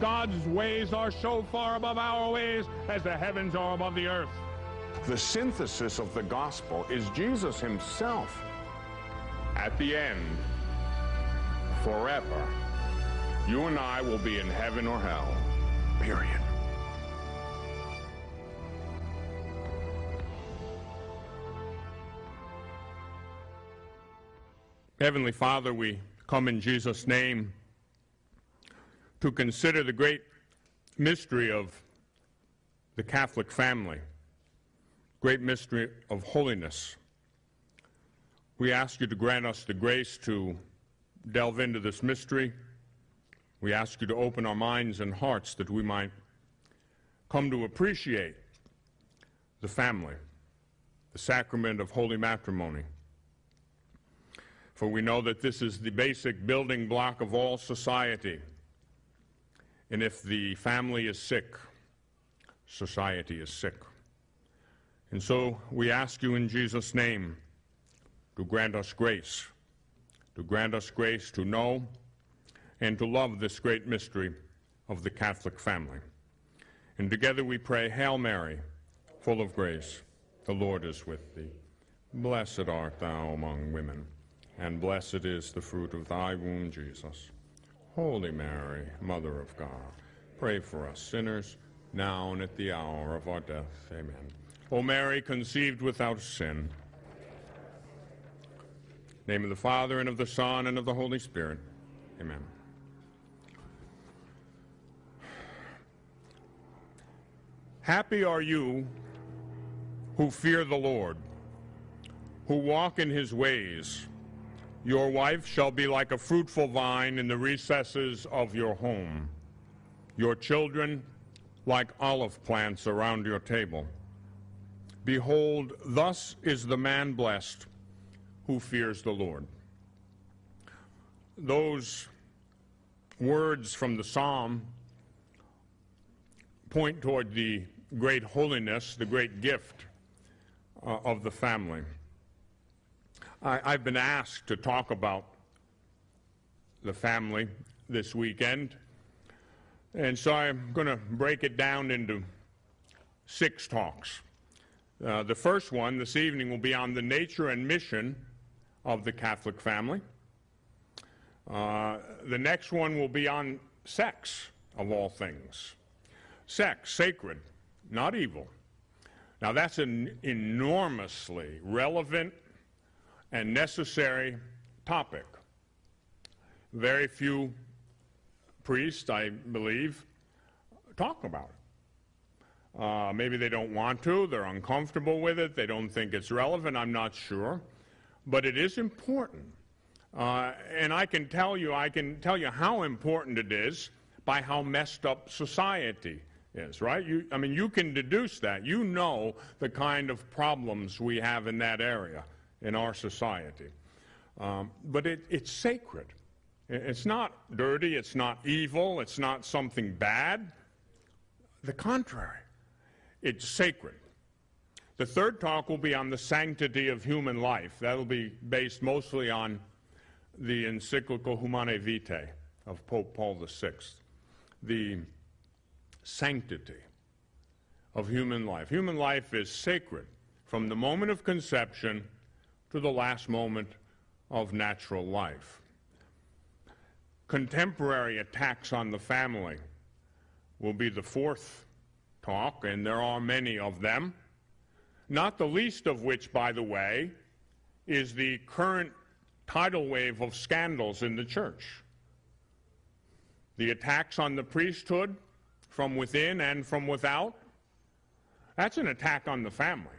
God's ways are so far above our ways as the heavens are above the earth. The synthesis of the gospel is Jesus himself. At the end, forever, you and I will be in heaven or hell. Period. Heavenly Father, we come in Jesus' name to consider the great mystery of the Catholic family, great mystery of holiness. We ask you to grant us the grace to delve into this mystery. We ask you to open our minds and hearts that we might come to appreciate the family, the sacrament of holy matrimony for we know that this is the basic building block of all society. And if the family is sick, society is sick. And so we ask you in Jesus' name to grant us grace, to grant us grace to know and to love this great mystery of the Catholic family. And together we pray, Hail Mary, full of grace, the Lord is with thee. Blessed art thou among women and blessed is the fruit of thy womb, Jesus. Holy Mary, Mother of God, pray for us sinners, now and at the hour of our death. Amen. O Mary, conceived without sin. name of the Father, and of the Son, and of the Holy Spirit. Amen. Happy are you who fear the Lord, who walk in his ways. Your wife shall be like a fruitful vine in the recesses of your home, your children like olive plants around your table. Behold, thus is the man blessed who fears the Lord. Those words from the psalm point toward the great holiness, the great gift uh, of the family. I, have been asked to talk about the family this weekend, and so I'm going to break it down into six talks. Uh, the first one this evening will be on the nature and mission of the Catholic family. Uh, the next one will be on sex, of all things. Sex, sacred, not evil. Now, that's an enormously relevant and necessary topic. Very few priests, I believe, talk about it. Uh, maybe they don't want to, they're uncomfortable with it, they don't think it's relevant, I'm not sure. But it is important. Uh, and I can tell you, I can tell you how important it is by how messed up society is, right? You, I mean, you can deduce that. You know the kind of problems we have in that area in our society. Um, but it, it's sacred. It's not dirty, it's not evil, it's not something bad. The contrary, it's sacred. The third talk will be on the sanctity of human life. That'll be based mostly on the encyclical Humanae Vitae of Pope Paul VI. The sanctity of human life. Human life is sacred from the moment of conception to the last moment of natural life. Contemporary attacks on the family will be the fourth talk, and there are many of them, not the least of which, by the way, is the current tidal wave of scandals in the church. The attacks on the priesthood from within and from without, that's an attack on the family.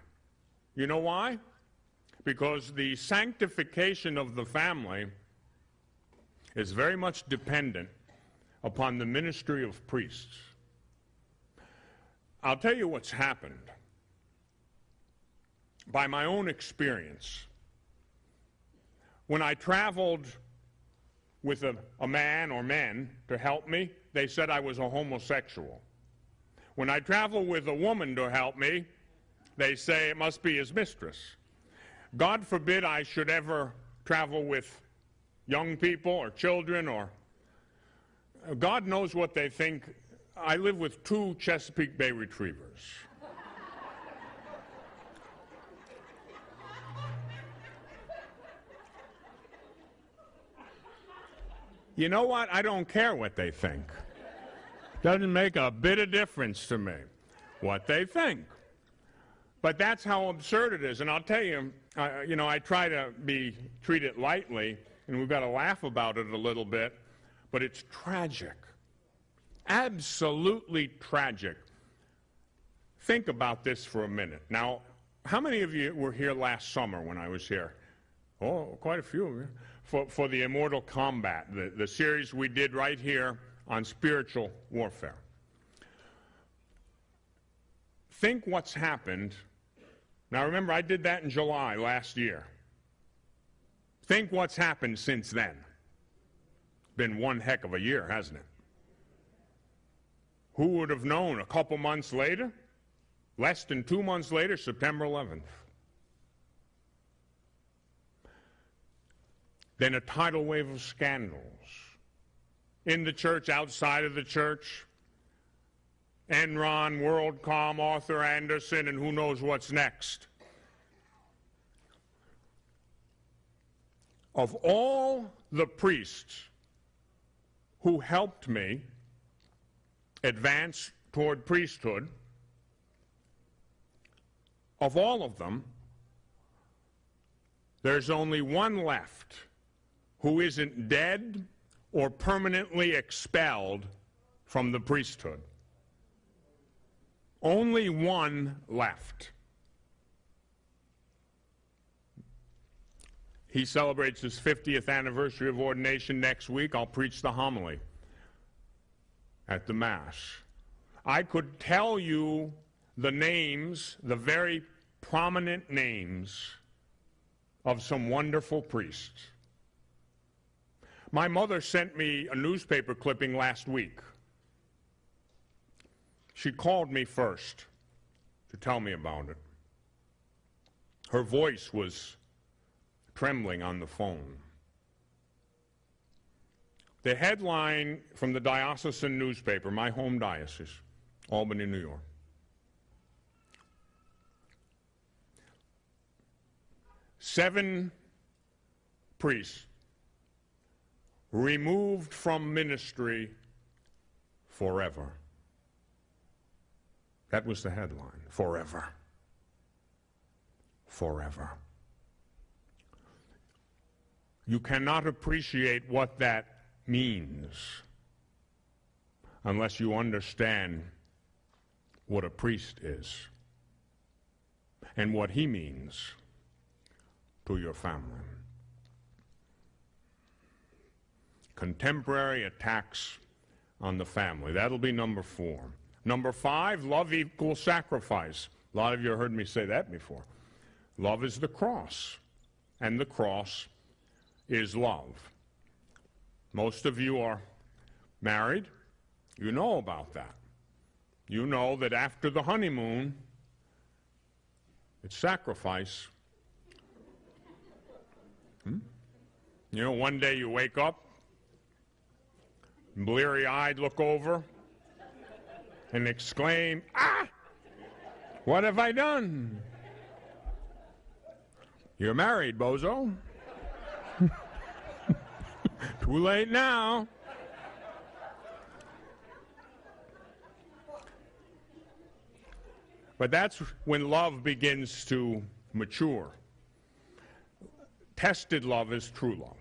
You know why? Because the sanctification of the family is very much dependent upon the ministry of priests. I'll tell you what's happened. By my own experience, when I traveled with a, a, man or men to help me, they said I was a homosexual. When I travel with a woman to help me, they say it must be his mistress. God forbid I should ever travel with young people or children or God knows what they think. I live with two Chesapeake Bay retrievers. You know what? I don't care what they think. Doesn't make a bit of difference to me what they think. But that's how absurd it is. And I'll tell you, you know, I try to be treat it lightly, and we've got to laugh about it a little bit, but it's tragic. Absolutely tragic. Think about this for a minute. Now, how many of you were here last summer when I was here? Oh, quite a few of you for, for the Immortal Combat, the, the series we did right here on spiritual warfare. Think what's happened. Now, remember, I did that in July last year. Think what's happened since then. Been one heck of a year, hasn't it? Who would have known a couple months later? Less than two months later, September 11th. Then a tidal wave of scandals in the church, outside of the church. Enron, WorldCom, Arthur Andersen, and who knows what's next. Of all the priests who helped me advance toward priesthood, of all of them, there's only one left who isn't dead or permanently expelled from the priesthood. Only one left. He celebrates his 50th anniversary of ordination next week. I'll preach the homily at the Mass. I could tell you the names, the very prominent names of some wonderful priests. My mother sent me a newspaper clipping last week. She called me first to tell me about it. Her voice was trembling on the phone. The headline from the diocesan newspaper, my home diocese, Albany, New York. Seven priests removed from ministry forever. That was the headline forever. Forever. You cannot appreciate what that means unless you understand what a priest is and what he means to your family. contemporary attacks on the family. That'll be number four. Number five, love equals sacrifice. A lot of you heard me say that before. Love is the cross, and the cross is love. Most of you are married. You know about that. You know that after the honeymoon, it's sacrifice. Hmm? You know, one day you wake up bleary eyed look over and exclaim, Ah! What have I done? You're married, bozo. Too late now. But that's when love begins to mature. Tested love is true love.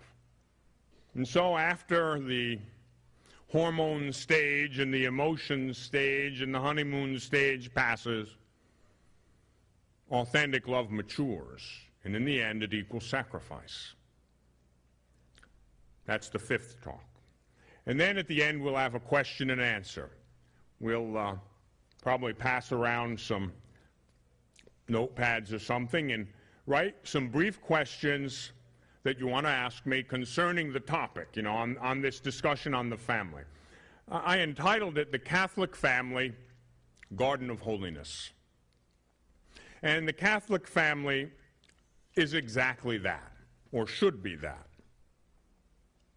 And so after the hormone stage and the emotion stage and the honeymoon stage passes, authentic love matures, and in the end, it equals sacrifice. That's the fifth talk. And then at the end, we'll have a question and answer. We'll uh, probably pass around some notepads or something and write some brief questions that you want to ask me concerning the topic, you know, on, on this discussion on the family. I entitled it The Catholic Family Garden of Holiness. And the Catholic family is exactly that, or should be that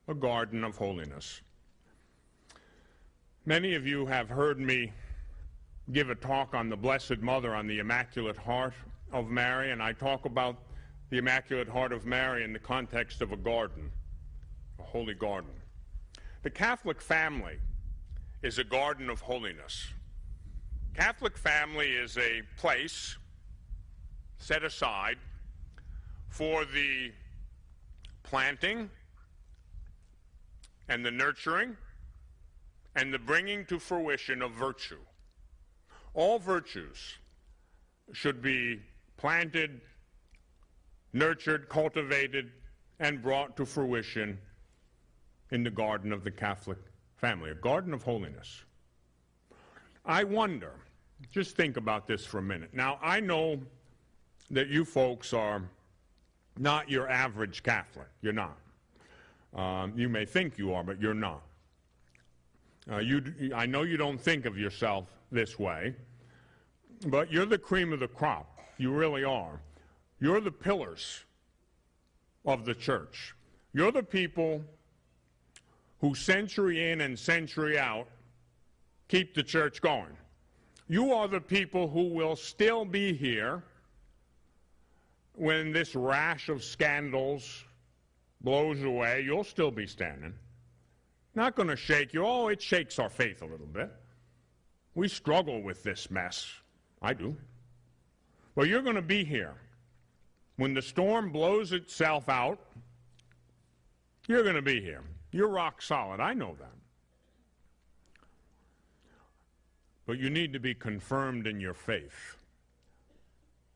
a garden of holiness. Many of you have heard me give a talk on the Blessed Mother, on the Immaculate Heart of Mary, and I talk about the Immaculate Heart of Mary in the context of a garden, a holy garden. The Catholic family is a garden of holiness. Catholic family is a place set aside for the planting and the nurturing and the bringing to fruition of virtue. All virtues should be planted, nurtured, cultivated, and brought to fruition in the garden of the Catholic family, a garden of holiness. I wonder, just think about this for a minute. Now, I know that you folks are not your average Catholic. You're not. Um, you may think you are, but you're not. Uh, you, I know you don't think of yourself this way, but you're the cream of the crop. You really are. You're the pillars of the church. You're the people who, century in and century out, keep the church going. You are the people who will still be here when this rash of scandals blows away. You'll still be standing. Not going to shake you. Oh, it shakes our faith a little bit. We struggle with this mess. I do. But you're going to be here. When the storm blows itself out, you're going to be here. You're rock solid. I know that. But you need to be confirmed in your faith,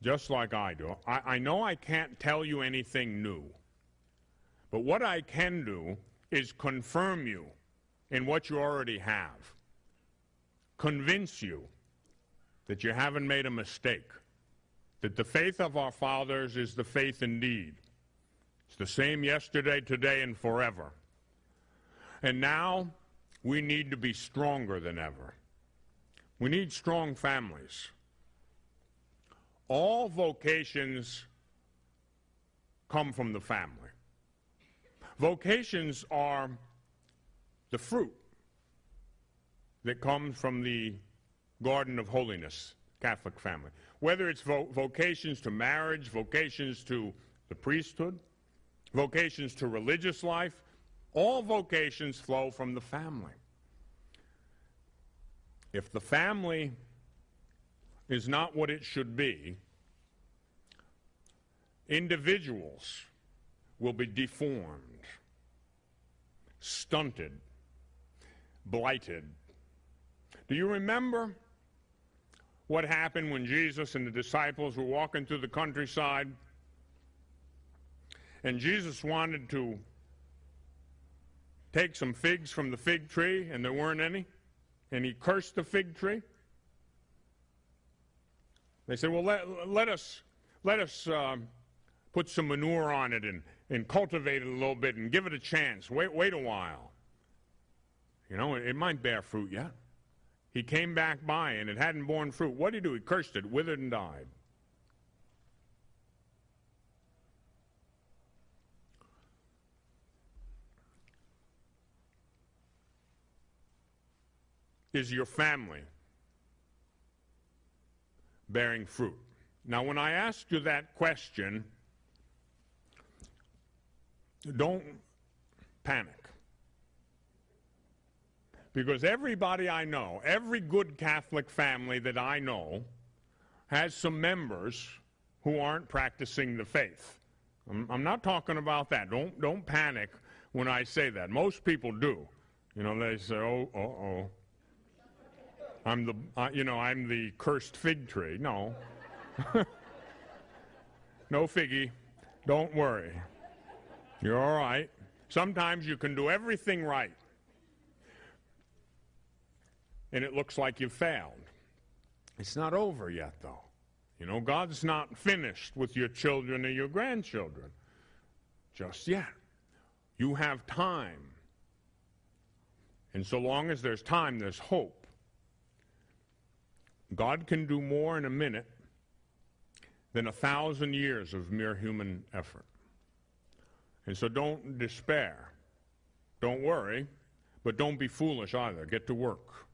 just like I do. I, I know I can't tell you anything new, but what I can do is confirm you in what you already have, convince you that you haven't made a mistake, that the faith of our fathers is the faith indeed. It's the same yesterday, today, and forever. And now we need to be stronger than ever. We need strong families. All vocations come from the family. Vocations are the fruit that comes from the garden of holiness, Catholic family. Whether it's vo- vocations to marriage, vocations to the priesthood, vocations to religious life, all vocations flow from the family. If the family is not what it should be, individuals will be deformed, stunted, blighted. Do you remember what happened when Jesus and the disciples were walking through the countryside? And Jesus wanted to take some figs from the fig tree, and there weren't any, and he cursed the fig tree. They said, Well, let, let us, let us um, put some manure on it and, and cultivate it a little bit and give it a chance. Wait, wait a while. You know, it, might bear fruit yet. He came back by and it hadn't borne fruit. What did he do? He cursed it, withered and died. Is your family bearing fruit? Now, when I ask you that question, don't panic. Because everybody I know, every good Catholic family that I know, has some members who aren't practicing the faith. I'm, I'm not talking about that. Don't, don't panic when I say that. Most people do. You know, they say, oh, oh, oh. I'm the, uh, you know, I'm the cursed fig tree. No. no figgy. Don't worry. You're all right. Sometimes you can do everything right, and it looks like you've failed. It's not over yet, though. You know, God's not finished with your children or your grandchildren just yet. You have time. And so long as there's time, there's hope. God can do more in a minute than a thousand years of mere human effort. And so don't despair. Don't worry. But don't be foolish either. Get to work.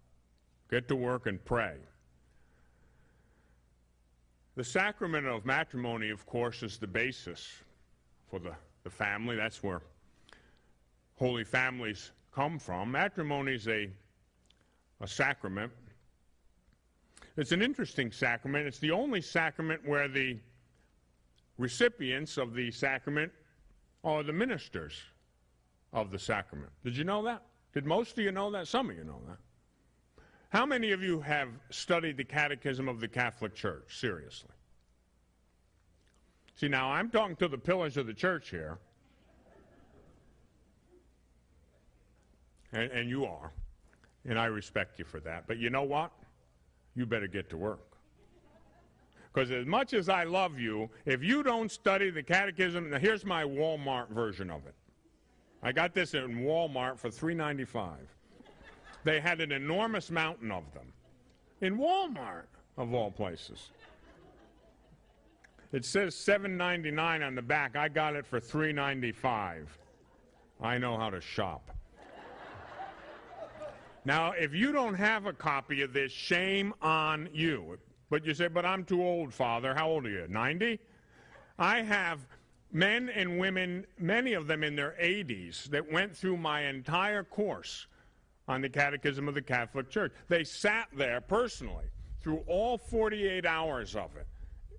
Get to work and pray. The sacrament of matrimony, of course, is the basis for the, the family. That's where holy families come from. Matrimony is a, a sacrament. It's an interesting sacrament. It's the only sacrament where the recipients of the sacrament are the ministers of the sacrament. Did you know that? Did most of you know that? Some of you know that. How many of you have studied the Catechism of the Catholic Church? Seriously. See, now I'm talking to the pillars of the church here. And, and you are. And I respect you for that. But you know what? You better get to work. Because as much as I love you, if you don't study the catechism, now here's my Walmart version of it. I got this in Walmart for $3.95. They had an enormous mountain of them. In Walmart, of all places. It says $7.99 on the back. I got it for $3.95. I know how to shop. now, if you don't have a copy of this, shame on you. But you say, but I'm too old, Father. How old are you? 90? I have men and women, many of them in their 80s, that went through my entire course on the Catechism of the Catholic Church. They sat there personally through all 48 hours of it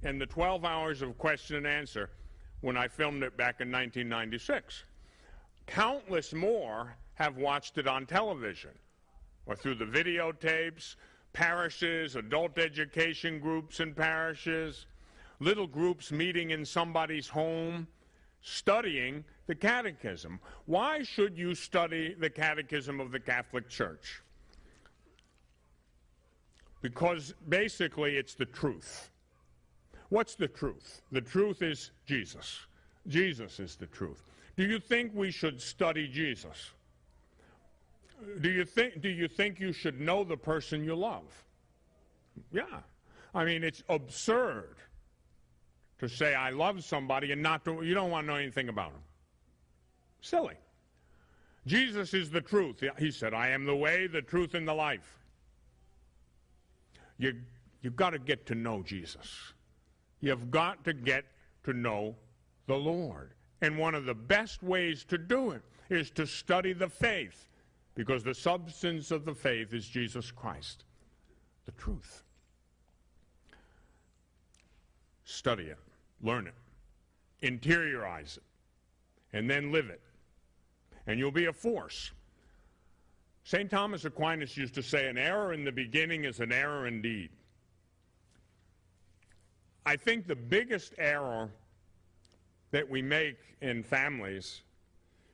and the 12 hours of question and answer when I filmed it back in 1996. Countless more have watched it on television or through the videotapes, parishes, adult education groups in parishes, little groups meeting in somebody's home, studying the Catechism. Why should you study the Catechism of the Catholic Church? Because basically it's the truth. What's the truth? The truth is Jesus. Jesus is the truth. Do you think we should study Jesus? Do you think do you think you should know the person you love? Yeah. I mean, it's absurd to say I love somebody and not to, you don't want to know anything about them. Silly. Jesus is the truth. He said, I am the way, the truth, and the life. You, you've got to get to know Jesus. You've got to get to know the Lord. And one of the best ways to do it is to study the faith, because the substance of the faith is Jesus Christ, the truth. Study it, learn it, interiorize it, and then live it. And you'll be a force. St. Thomas Aquinas used to say, an error in the beginning is an error indeed. I think the biggest error that we make in families,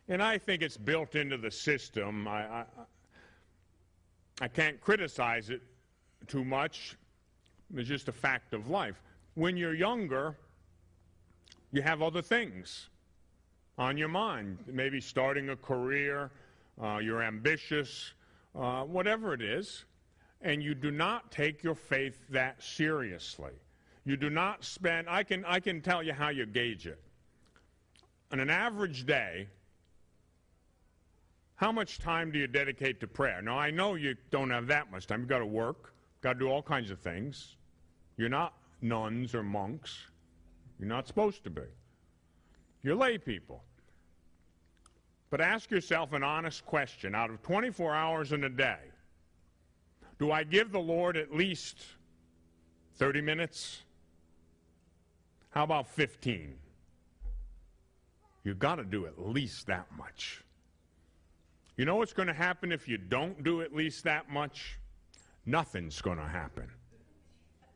and I think it's built into the system, I, I, I can't criticize it too much, it's just a fact of life. When you're younger, you have other things on your mind, maybe starting a career, uh, you're ambitious, uh, whatever it is, and you do not take your faith that seriously. You do not spend, I can, I can tell you how you gauge it. On an average day, how much time do you dedicate to prayer? Now, I know you don't have that much time. You've got to work, got to do all kinds of things. You're not nuns or monks. You're not supposed to be. You're lay people. But ask yourself an honest question out of 24 hours in a day, do I give the Lord at least 30 minutes? How about 15? You've got to do at least that much. You know what's going to happen if you don't do at least that much? Nothing's going to happen.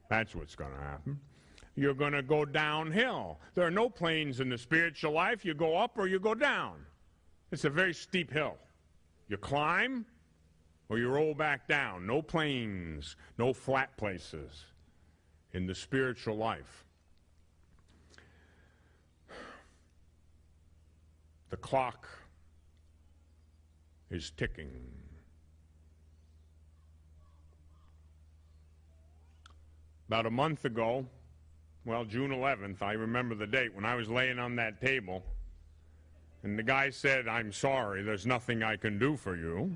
That's what's going to happen. You're going to go downhill. There are no planes in the spiritual life. You go up or you go down. It's a very steep hill. You climb or you roll back down. No planes, no flat places in the spiritual life. The clock is ticking. About a month ago, well, June 11th, I remember the date when I was laying on that table, and the guy said, I'm sorry, there's nothing I can do for you.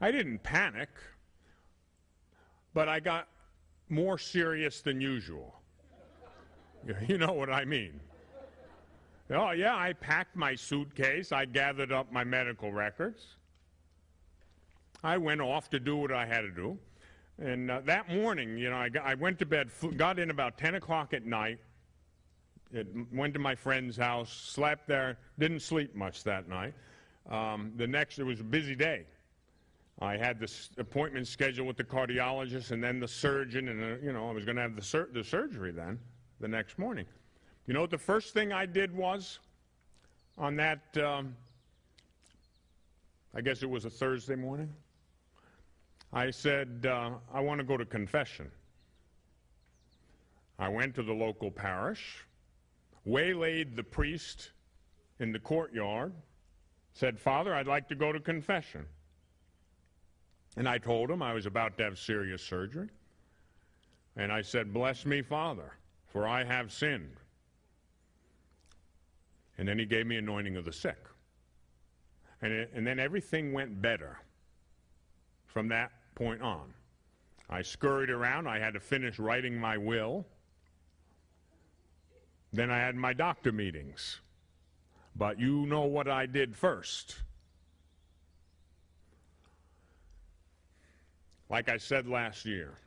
I didn't panic, but I got more serious than usual. You know what I mean. Oh, yeah, I packed my suitcase, I gathered up my medical records, I went off to do what I had to do. And uh, that morning, you know, I, got, I went to bed, got in about 10 o'clock at night, it, went to my friend's house, slept there, didn't sleep much that night. Um, the next, it was a busy day. I had this appointment scheduled with the cardiologist and then the surgeon, and, uh, you know, I was going to have the, sur- the surgery then, the next morning. You know what the first thing I did was on that, um, I guess it was a Thursday morning? I said, uh, I want to go to confession. I went to the local parish, waylaid the priest in the courtyard, said, Father, I'd like to go to confession. And I told him I was about to have serious surgery. And I said, Bless me, Father, for I have sinned. And then he gave me anointing of the sick. And, it, and then everything went better from that point on. I scurried around. I had to finish writing my will. Then I had my doctor meetings. But you know what I did first. Like I said last year,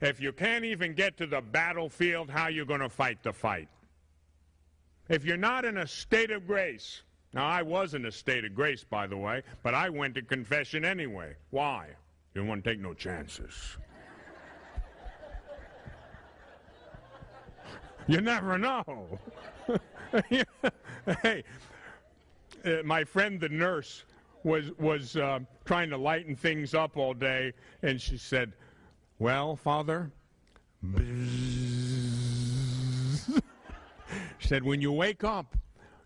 if you can't even get to the battlefield, how are you going to fight the fight? If you're not in a state of grace, now I was in a state of grace, by the way, but I went to confession anyway. Why? Didn't want to take no chances. you never know. hey, uh, my friend the nurse was was uh, trying to lighten things up all day, and she said, "Well, Father." She said, When you wake up,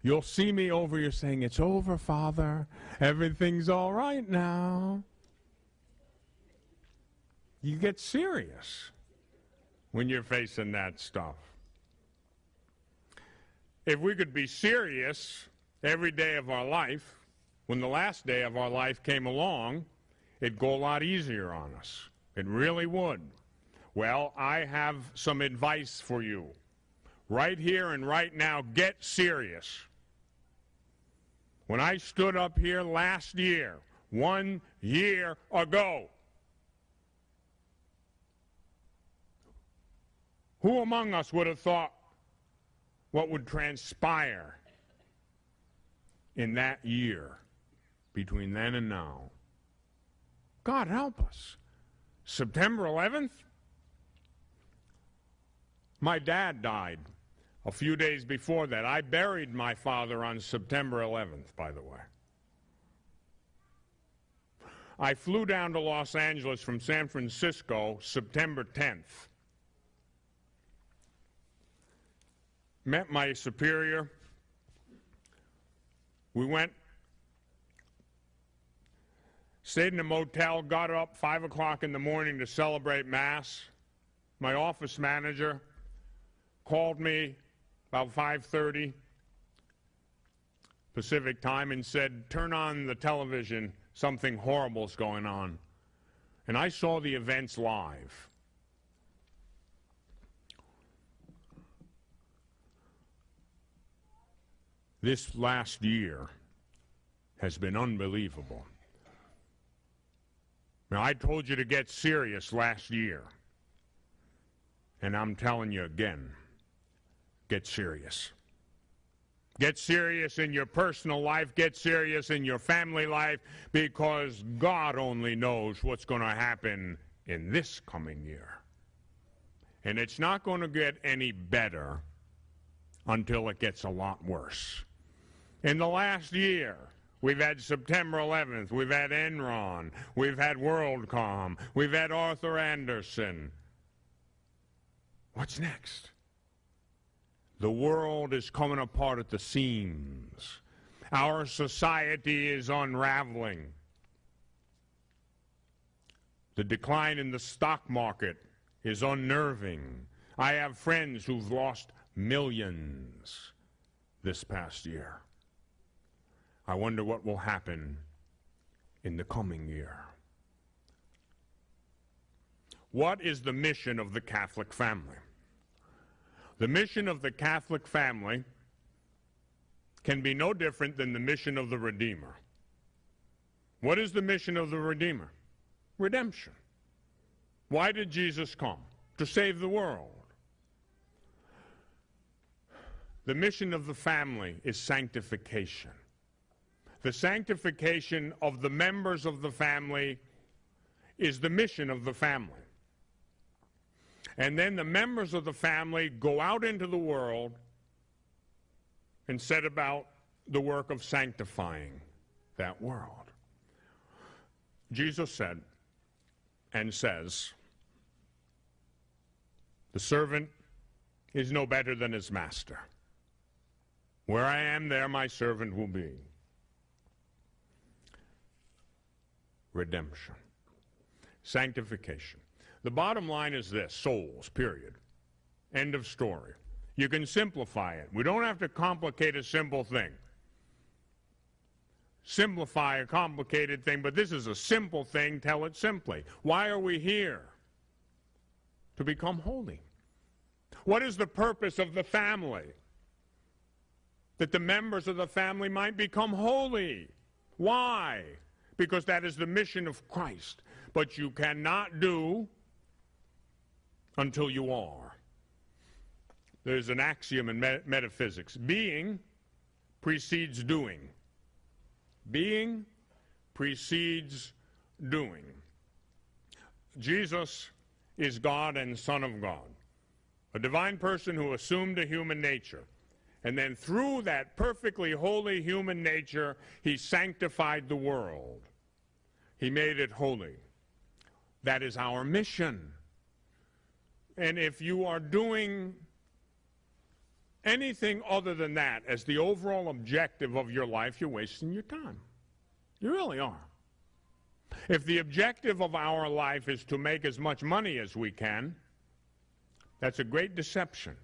you'll see me over. You're saying, It's over, Father. Everything's all right now. You get serious when you're facing that stuff. If we could be serious every day of our life, when the last day of our life came along, it'd go a lot easier on us. It really would. Well, I have some advice for you right here and right now, get serious. When I stood up here last year, one year ago, who among us would have thought what would transpire in that year between then and now? God help us. September 11th, my dad died a few days before that. I buried my father on September 11th, by the way. I flew down to Los Angeles from San Francisco September 10th. Met my superior. We went, stayed in a motel, got up 5 o'clock in the morning to celebrate Mass. My office manager called me about 5:30 Pacific time and said, "Turn on the television. Something horrible's going on." And I saw the events live. This last year has been unbelievable. Now, I told you to get serious last year. And I'm telling you again get serious. Get serious in your personal life, get serious in your family life, because God only knows what's going to happen in this coming year. And it's not going to get any better until it gets a lot worse. In the last year, We've had September 11th. We've had Enron. We've had WorldCom. We've had Arthur Andersen. What's next? The world is coming apart at the seams. Our society is unraveling. The decline in the stock market is unnerving. I have friends who've lost millions this past year. I wonder what will happen in the coming year. What is the mission of the Catholic family? The mission of the Catholic family can be no different than the mission of the Redeemer. What is the mission of the Redeemer? Redemption. Why did Jesus come? To save the world. The mission of the family is sanctification. The sanctification of the members of the family is the mission of the family. And then the members of the family go out into the world and set about the work of sanctifying that world. Jesus said and says, The servant is no better than his master. Where I am, there my servant will be. Redemption, sanctification. The bottom line is this souls, period. End of story. You can simplify it. We don't have to complicate a simple thing. Simplify a complicated thing, but this is a simple thing. Tell it simply. Why are we here? To become holy. What is the purpose of the family? That the members of the family might become holy. Why? Because that is the mission of Christ. But you cannot do until you are. There's an axiom in met- metaphysics being precedes doing. Being precedes doing. Jesus is God and Son of God, a divine person who assumed a human nature. And then through that perfectly holy human nature, he sanctified the world. He made it holy. That is our mission. And if you are doing anything other than that as the overall objective of your life, you're wasting your time. You really are. If the objective of our life is to make as much money as we can, that's a great deception.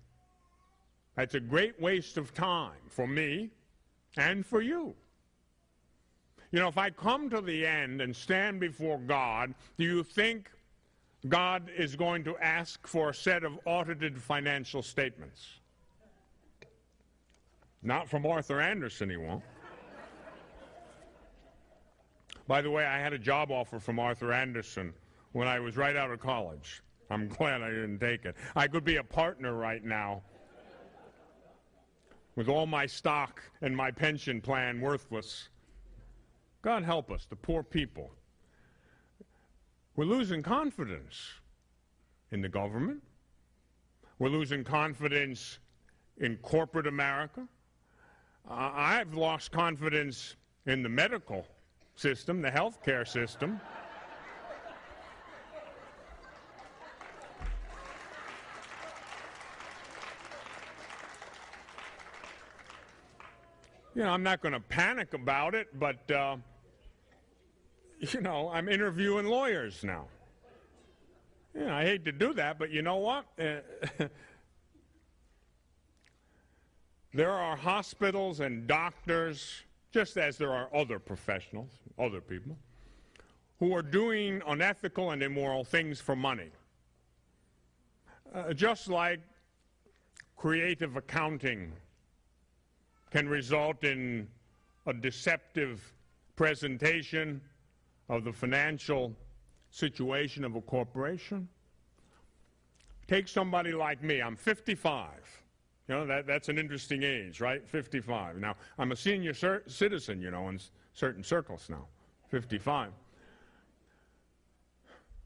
That's a great waste of time for me and for you. You know, if I come to the end and stand before God, do you think God is going to ask for a set of audited financial statements? Not from Arthur Andersen, he won't. By the way, I had a job offer from Arthur Andersen when I was right out of college. I'm glad I didn't take it. I could be a partner right now with all my stock and my pension plan worthless. God help us, the poor people. We're losing confidence in the government. We're losing confidence in corporate America. Uh, I've lost confidence in the medical system, the healthcare system. you know, I'm not going to panic about it, but, uh, you know, I'm interviewing lawyers now. Yeah, I hate to do that, but you know what? there are hospitals and doctors, just as there are other professionals, other people, who are doing unethical and immoral things for money. Uh, just like creative accounting can result in a deceptive presentation of the financial situation of a corporation. Take somebody like me, I'm 55. You know, that, that's an interesting age, right? 55. Now, I'm a senior citizen, you know, in certain circles now, 55.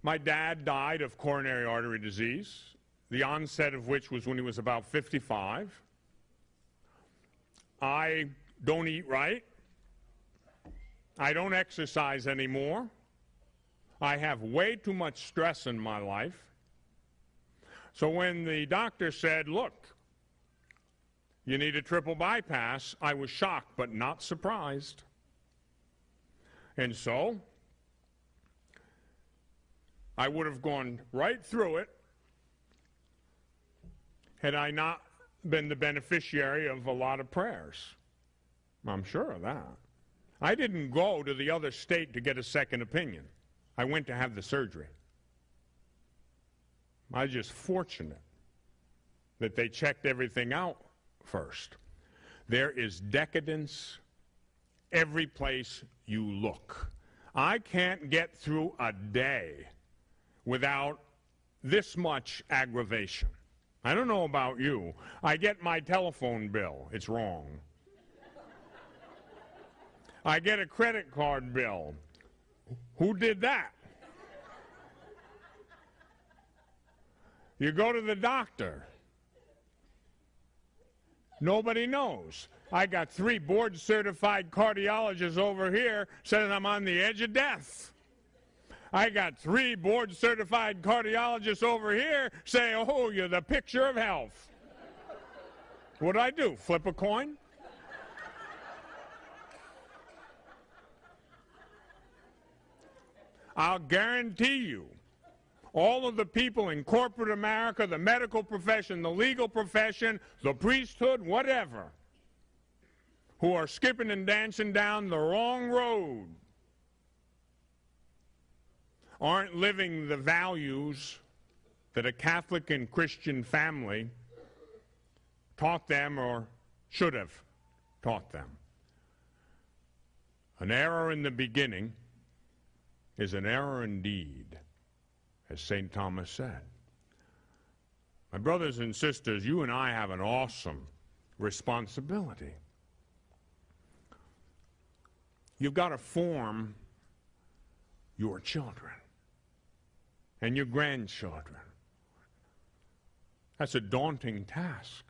My dad died of coronary artery disease, the onset of which was when he was about 55. I don't eat right. I don't exercise anymore. I have way too much stress in my life. So when the doctor said, look, you need a triple bypass, I was shocked but not surprised. And so I would have gone right through it had I not been the beneficiary of a lot of prayers. I'm sure of that. I didn't go to the other state to get a second opinion. I went to have the surgery. I was just fortunate that they checked everything out first. There is decadence every place you look. I can't get through a day without this much aggravation. I don't know about you. I get my telephone bill, it's wrong. I get a credit card bill. Who did that? You go to the doctor. Nobody knows. I got three board certified cardiologists over here saying I'm on the edge of death. I got three board certified cardiologists over here saying, oh, you're the picture of health. What'd I do? Flip a coin? I'll guarantee you, all of the people in corporate America, the medical profession, the legal profession, the priesthood, whatever, who are skipping and dancing down the wrong road aren't living the values that a Catholic and Christian family taught them or should have taught them. An error in the beginning is an error indeed, as St. Thomas said. My brothers and sisters, you and I have an awesome responsibility. You've got to form your children and your grandchildren. That's a daunting task.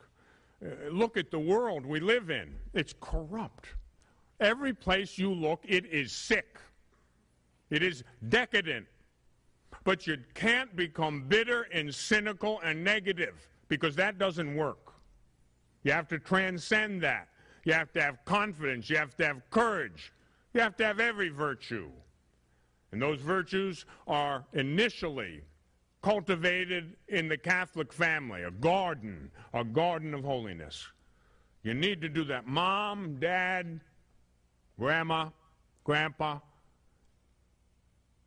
Uh, look at the world we live in. It's corrupt. Every place you look, it is sick. It is decadent. But you can't become bitter and cynical and negative because that doesn't work. You have to transcend that. You have to have confidence. You have to have courage. You have to have every virtue. And those virtues are initially cultivated in the Catholic family, a garden, a garden of holiness. You need to do that. Mom, dad, grandma, grandpa,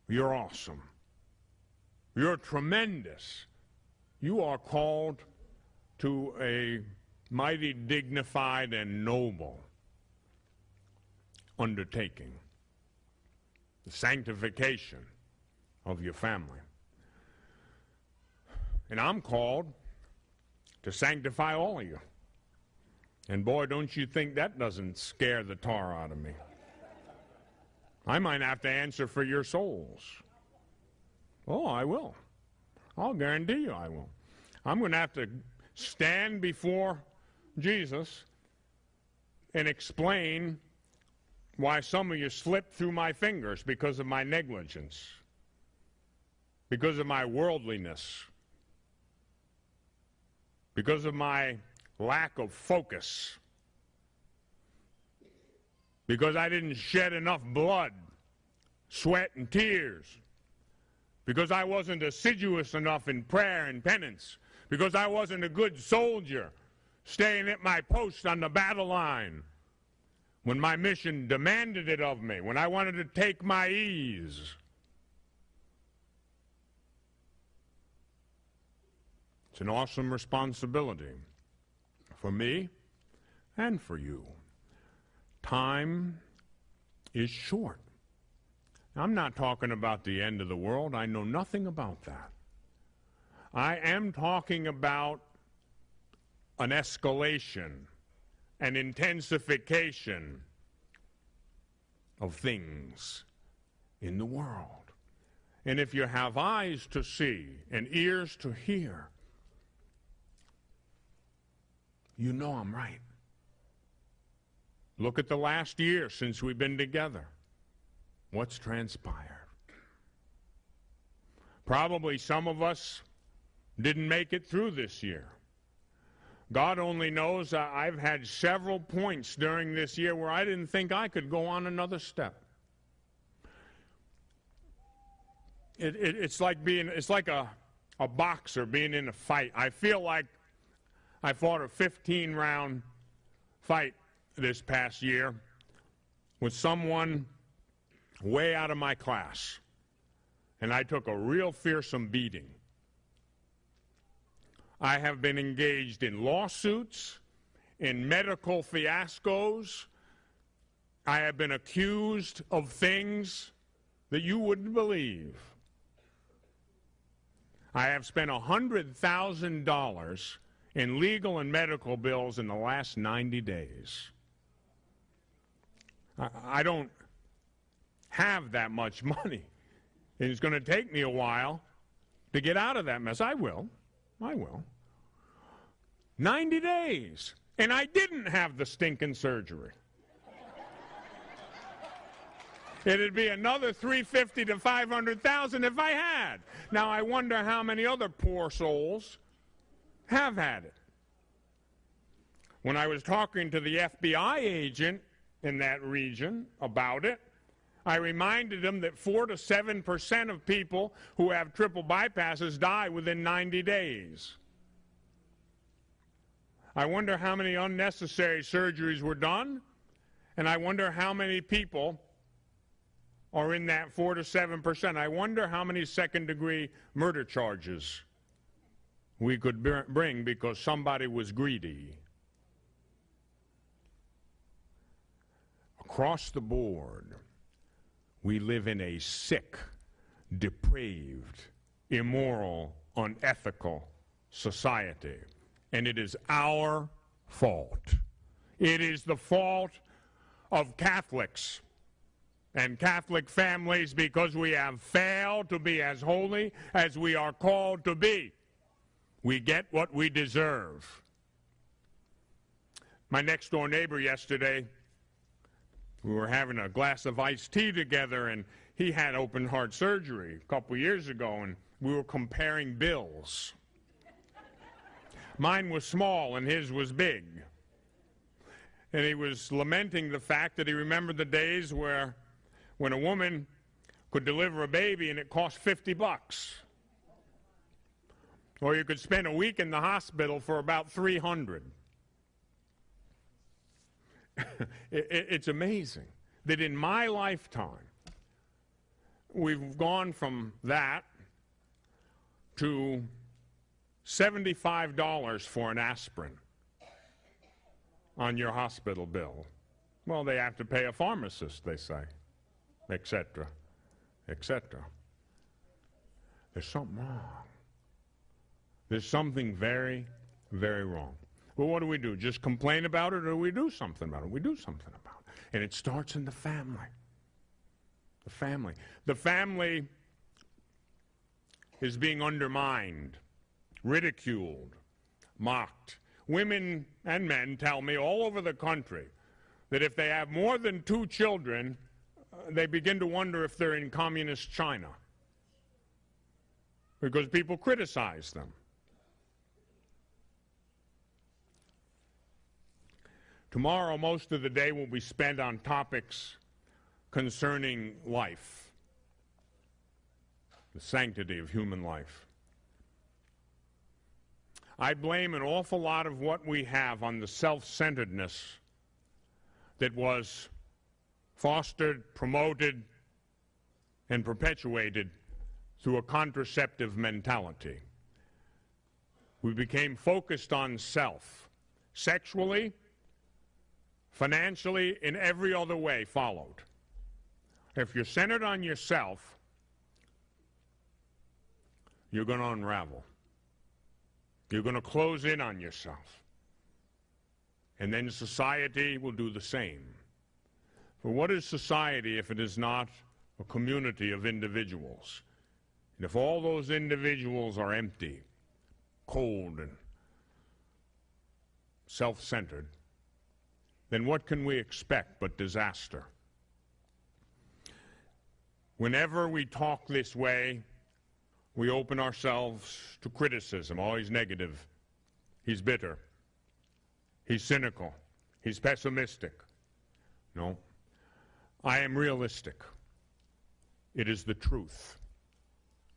you're awesome. You're tremendous. You are called to a mighty dignified and noble undertaking the sanctification of your family. And I'm called to sanctify all of you. And boy, don't you think that doesn't scare the tar out of me. I might have to answer for your souls. Oh, I will. I'll guarantee you I will. I'm going to have to stand before Jesus and explain why some of you slipped through my fingers because of my negligence, because of my worldliness, because of my lack of focus, because I didn't shed enough blood, sweat, and tears, because I wasn't assiduous enough in prayer and penance, because I wasn't a good soldier staying at my post on the battle line when my mission demanded it of me, when I wanted to take my ease. It's an awesome responsibility for me and for you. Time is short. I'm not talking about the end of the world. I know nothing about that. I am talking about an escalation an intensification of things in the world. And if you have eyes to see and ears to hear, you know I'm right. Look at the last year since we've been together. What's transpired? Probably some of us didn't make it through this year. God only knows uh, I've had several points during this year where I didn't think I could go on another step. It, it, it's like being, it's like a, a boxer being in a fight. I feel like I fought a 15 round fight this past year with someone way out of my class, and I took a real fearsome beating. I have been engaged in lawsuits, in medical fiascos. I have been accused of things that you wouldn't believe. I have spent $100,000 in legal and medical bills in the last 90 days. I, don't have that much money. And it's going to take me a while to get out of that mess. I will. I will. 90 days. And I didn't have the stinking surgery. It'd be another 350 to 500,000 if I had. Now I wonder how many other poor souls have had it. When I was talking to the FBI agent in that region about it, I reminded them that 4 to 7 percent of people who have triple bypasses die within 90 days. I wonder how many unnecessary surgeries were done, and I wonder how many people are in that 4 to 7 percent. I wonder how many second degree murder charges we could bring because somebody was greedy. Across the board, we live in a sick, depraved, immoral, unethical society. And it is our fault. It is the fault of Catholics and Catholic families because we have failed to be as holy as we are called to be. We get what we deserve. My next door neighbor yesterday, we were having a glass of iced tea together, and he had open heart surgery a couple years ago, and we were comparing bills. Mine was small, and his was big. And he was lamenting the fact that he remembered the days where when a woman could deliver a baby and it cost 50 bucks. Or you could spend a week in the hospital for about 300. it's amazing that in my lifetime, we've gone from that to $75 for an aspirin on your hospital bill. Well, they have to pay a pharmacist, they say etc., etc. There's something wrong. There's something very, very wrong. Well, what do we do? Just complain about it, or we do something about it? We do something about it. And it starts in the family. The family. The family is being undermined, ridiculed, mocked. Women and men tell me all over the country that if they have more than two children, uh, they begin to wonder if they're in communist China because people criticize them. Tomorrow, most of the day will be spent on topics concerning life, the sanctity of human life. I blame an awful lot of what we have on the self centeredness that was fostered, promoted, and perpetuated through a contraceptive mentality. We became focused on self, sexually, financially, in every other way followed. If you're centered on yourself, you're going to unravel. You're going to close in on yourself. And then society will do the same. For what is society if it is not a community of individuals? And if all those individuals are empty, cold, and self centered, then what can we expect but disaster? Whenever we talk this way, we open ourselves to criticism. Oh, he's negative. He's bitter. He's cynical. He's pessimistic. No. I am realistic. It is the truth.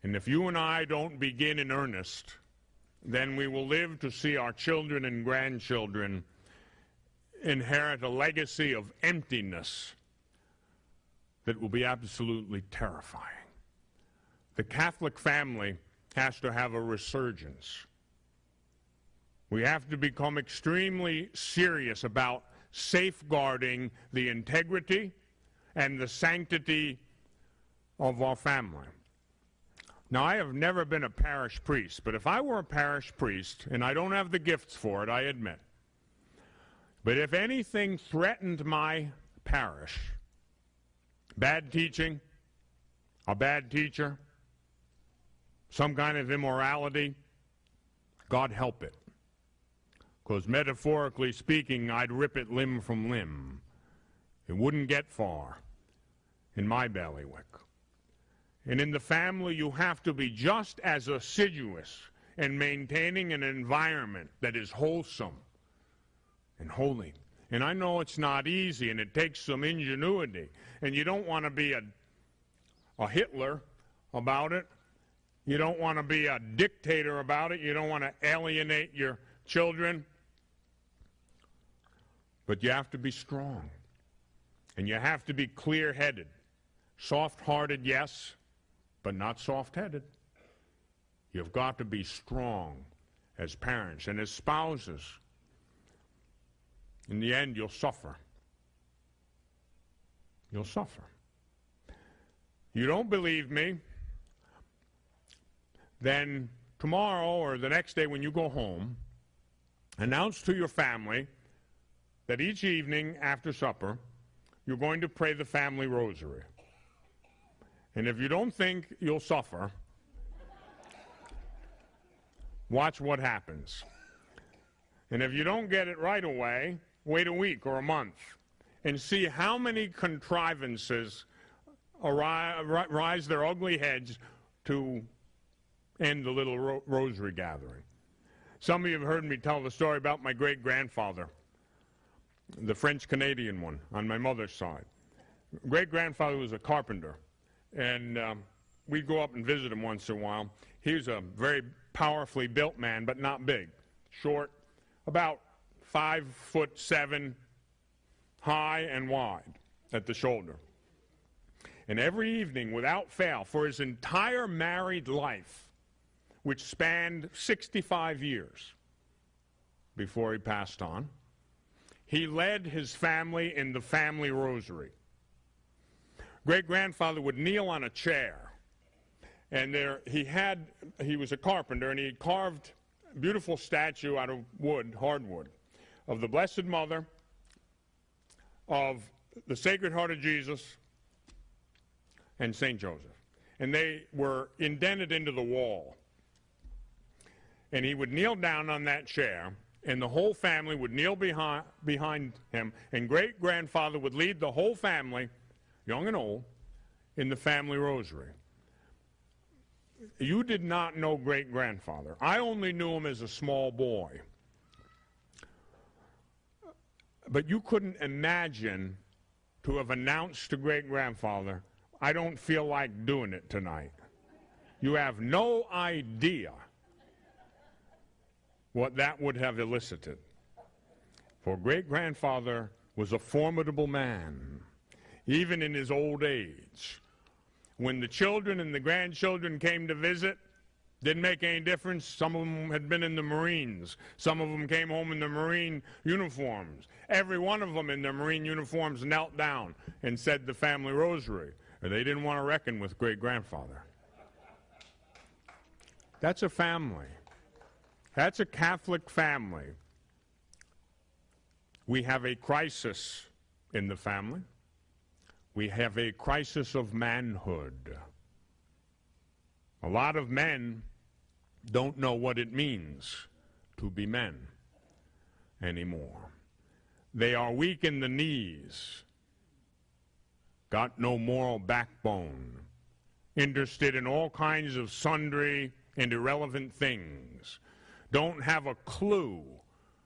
And if you and I don't begin in earnest, then we will live to see our children and grandchildren inherit a legacy of emptiness that will be absolutely terrifying. The Catholic family has to have a resurgence. We have to become extremely serious about safeguarding the integrity and the sanctity of our family. Now, I have never been a parish priest, but if I were a parish priest, and I don't have the gifts for it, I admit, but if anything threatened my parish, bad teaching, a bad teacher, some kind of immorality, God help it. Because metaphorically speaking, I'd rip it limb from limb. It wouldn't get far in my bailiwick. And in the family, you have to be just as assiduous in maintaining an environment that is wholesome and holy. And I know it's not easy and it takes some ingenuity. And you don't want to be a, a Hitler about it. You don't want to be a dictator about it. You don't want to alienate your children. But you have to be strong. And you have to be clear headed. Soft hearted, yes, but not soft headed. You've got to be strong as parents and as spouses. In the end, you'll suffer. You'll suffer. You don't believe me? Then tomorrow or the next day when you go home, announce to your family that each evening after supper, you're going to pray the family rosary. And if you don't think you'll suffer, watch what happens. And if you don't get it right away, wait a week or a month and see how many contrivances rise their ugly heads to end the little ro- rosary gathering. Some of you have heard me tell the story about my great grandfather, the French Canadian one on my mother's side. Great grandfather was a carpenter, and um, we'd go up and visit him once in a while. He was a very powerfully built man, but not big, short, about five foot seven high and wide at the shoulder. And every evening, without fail, for his entire married life, which spanned 65 years before he passed on, he led his family in the family rosary. Great grandfather would kneel on a chair, and there he had he was a carpenter, and he carved beautiful statue out of wood, hardwood, of the Blessed Mother, of the Sacred Heart of Jesus, and St. Joseph. And they were indented into the wall. And he would kneel down on that chair, and the whole family would kneel behind, behind him, and great grandfather would lead the whole family, young and old, in the family rosary. You did not know great grandfather. I only knew him as a small boy. But you couldn't imagine to have announced to great grandfather, I don't feel like doing it tonight. You have no idea what that would have elicited. For great grandfather was a formidable man, even in his old age. When the children and the grandchildren came to visit, didn't make any difference. Some of them had been in the Marines. Some of them came home in the Marine uniforms. Every one of them in their Marine uniforms knelt down and said the family rosary. And they didn't want to reckon with great grandfather. That's a family. That's a Catholic family. We have a crisis in the family. We have a crisis of manhood. A lot of men don't know what it means to be men anymore. They are weak in the knees, got no moral backbone, interested in all kinds of sundry and irrelevant things, don't have a clue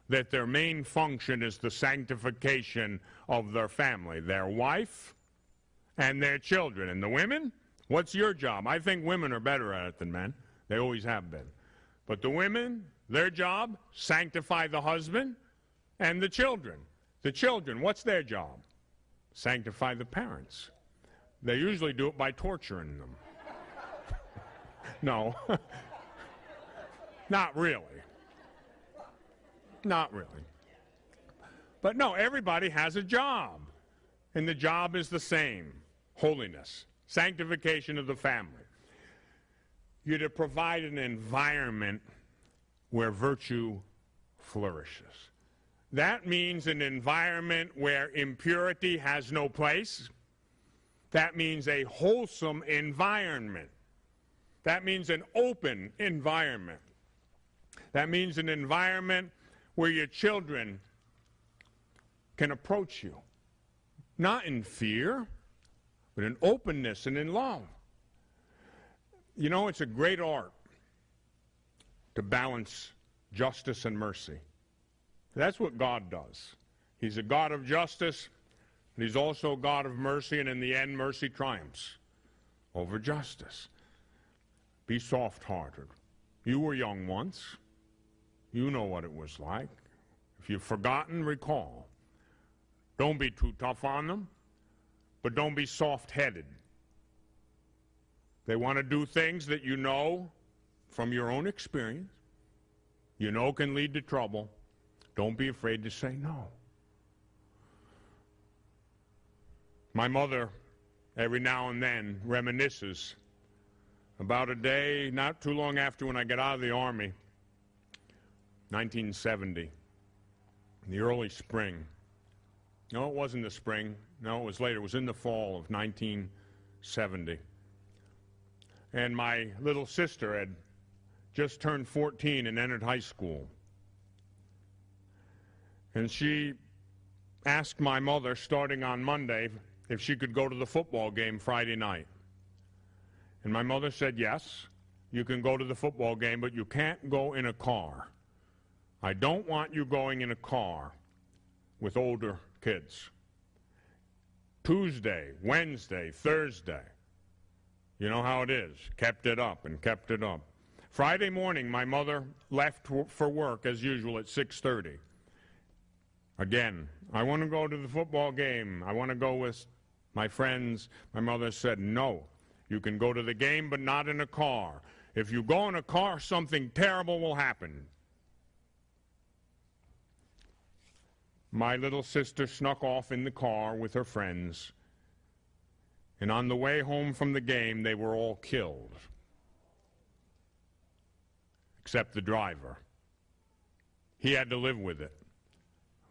that their main function is the sanctification of their family, their wife and their children. And the women, What's your job? I think women are better at it than men. They always have been. But the women, their job, sanctify the husband and the children. The children, what's their job? Sanctify the parents. They usually do it by torturing them. no. Not really. Not really. But no, everybody has a job. And the job is the same holiness, sanctification of the family. You're to provide an environment where virtue flourishes. That means an environment where impurity has no place. That means a wholesome environment. That means an open environment. That means an environment where your children can approach you, not in fear, but in openness and in love. You know, it's a great art to balance justice and mercy. That's what God does. He's a God of justice, and He's also a God of mercy, and in the end, mercy triumphs over justice. Be soft hearted. You were young once. You know what it was like. If you've forgotten, recall. Don't be too tough on them, but don't be soft headed. They want to do things that you know from your own experience, you know can lead to trouble. Don't be afraid to say no. My mother, every now and then, reminisces about a day not too long after when I got out of the Army, 1970, in the early spring. No, it wasn't the spring. No, it was later. It was in the fall of 1970. And my little sister had just turned 14 and entered high school. And she asked my mother, starting on Monday, if she could go to the football game Friday night. And my mother said, Yes, you can go to the football game, but you can't go in a car. I don't want you going in a car with older kids. Tuesday, Wednesday, Thursday. You know how it is. Kept it up and kept it up. Friday morning, my mother left for work as usual at 6:30. Again, I want to go to the football game. I want to go with my friends. My mother said, "No. You can go to the game, but not in a car. If you go in a car, something terrible will happen. My little sister snuck off in the car with her friends, and on the way home from the game, they were all killed, except the driver. He had to live with it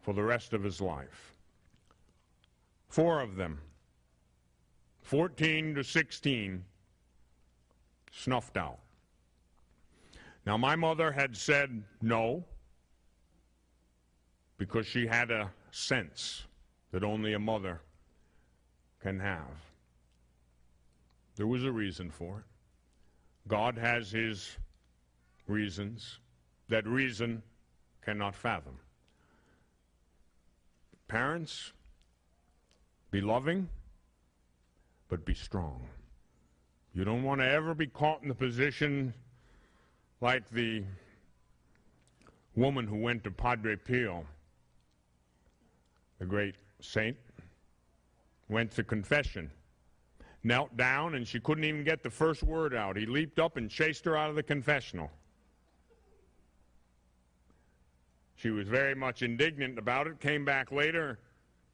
for the rest of his life. Four of them 14 to 16, snuffed out. Now, my mother had said no because she had a sense that only a mother can have. There was a reason for it. God has his reasons. That reason cannot fathom. Parents, be loving but be strong. You don't want to ever be caught in the position like the woman who went to Padre Pio, the great saint, went to confession, knelt down, and she couldn't even get the first word out. He leaped up and chased her out of the confessional. She was very much indignant about it, came back later,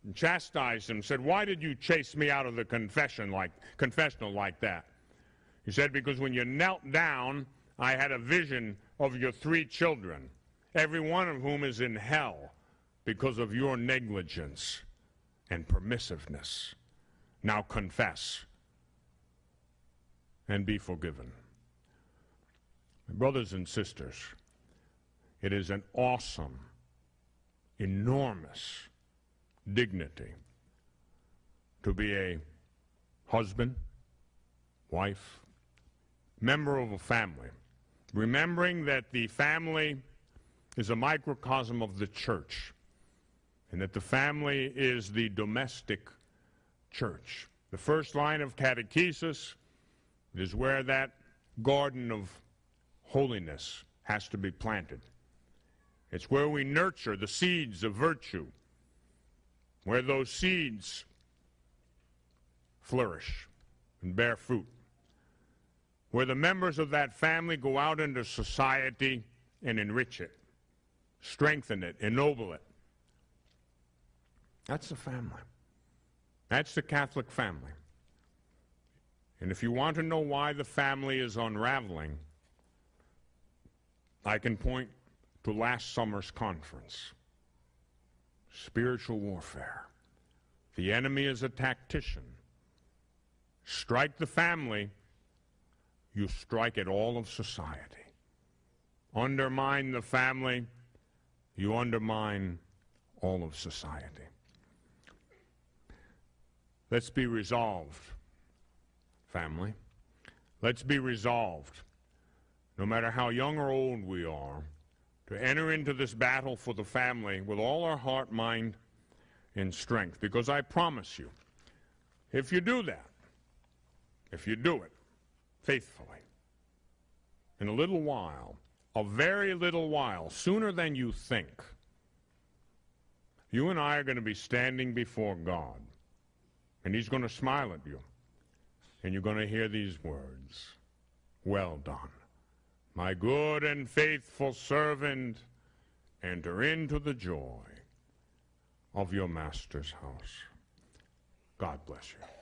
and chastised him, said, Why did you chase me out of the confession like, confessional like that? He said, Because when you knelt down, I had a vision of your three children, every one of whom is in hell because of your negligence and permissiveness. Now confess and be forgiven. Brothers and sisters, it is an awesome, enormous dignity to be a husband, wife, member of a family, remembering that the family is a microcosm of the church and that the family is the domestic church. The first line of catechesis is where that garden of holiness has to be planted. It's where we nurture the seeds of virtue where those seeds flourish. and bear fruit. Where the members of that family go out into society and enrich it, strengthen it, ennoble it. That's the family. That's the Catholic family. And if you want to know why the family is unraveling, I can point to last summer's conference spiritual warfare. The enemy is a tactician. Strike the family, you strike at all of society. Undermine the family, you undermine all of society. Let's be resolved, family. Let's be resolved, no matter how young or old we are, to enter into this battle for the family with all our heart, mind, and strength. Because I promise you, if you do that, if you do it faithfully, in a little while, a very little while, sooner than you think, you and I are going to be standing before God, and He's going to smile at you, and you're going to hear these words Well done, my good and faithful servant, enter into the joy of your master's house. God bless you.